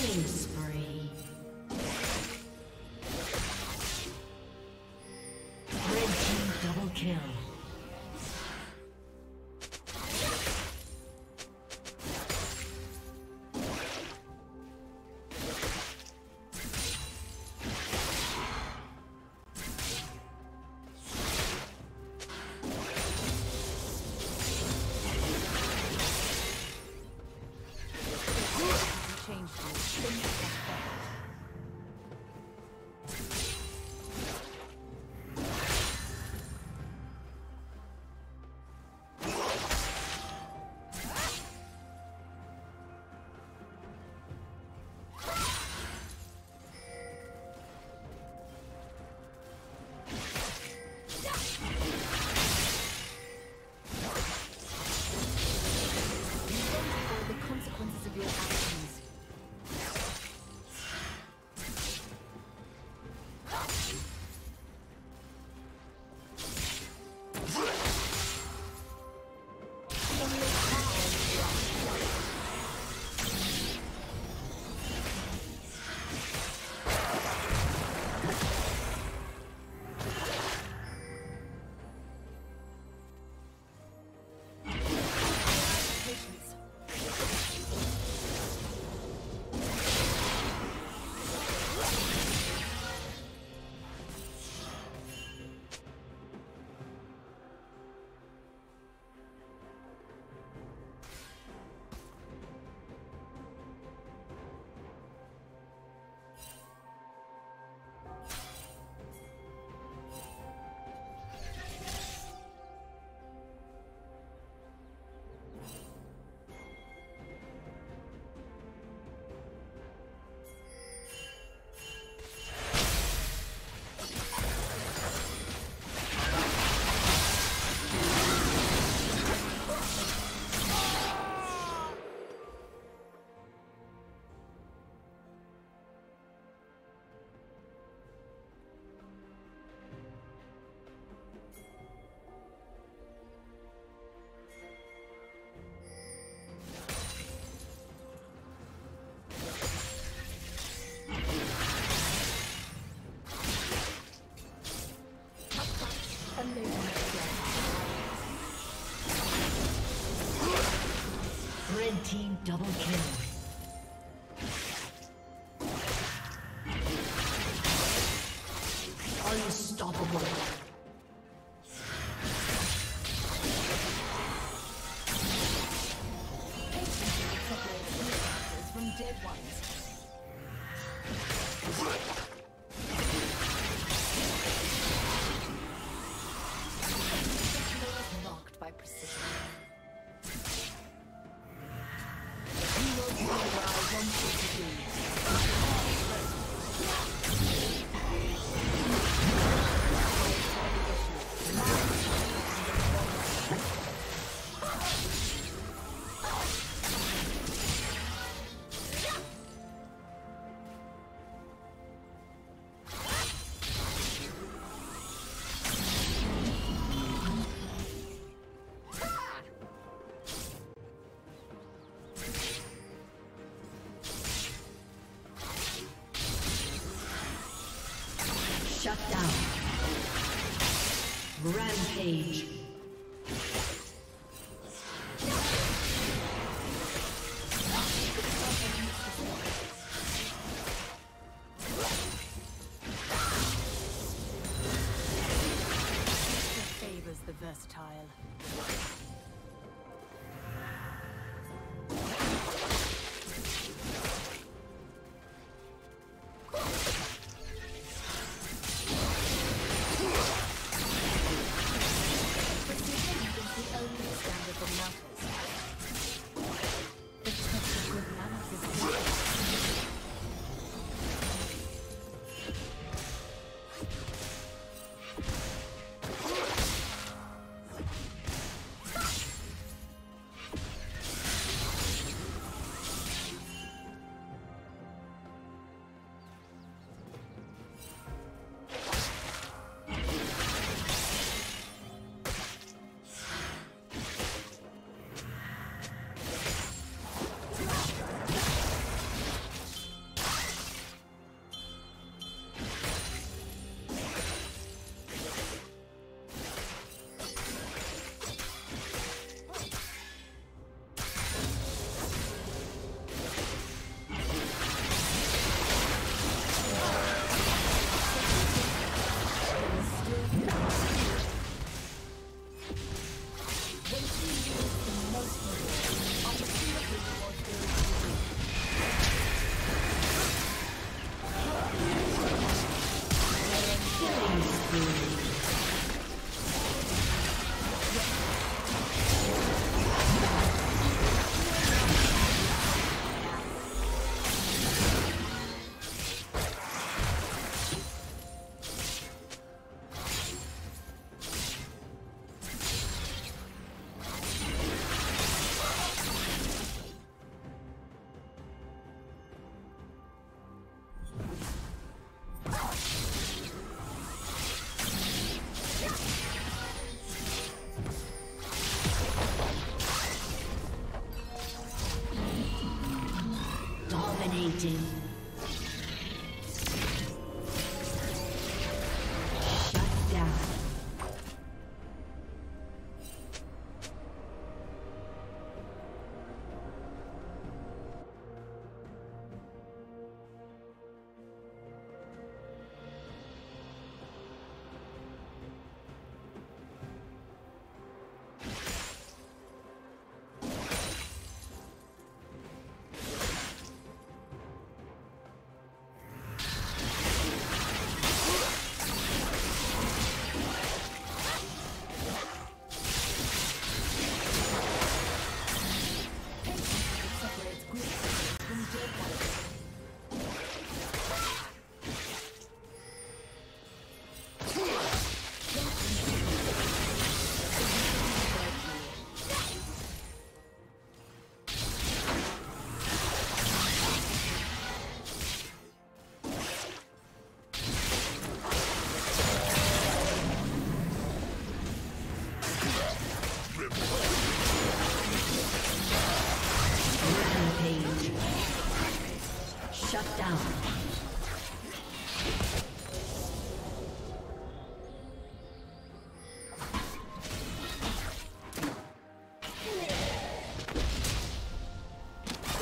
Killing Double kill. battles.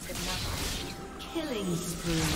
That. Killing spree.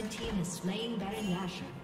Red team has slain Baron Nashor.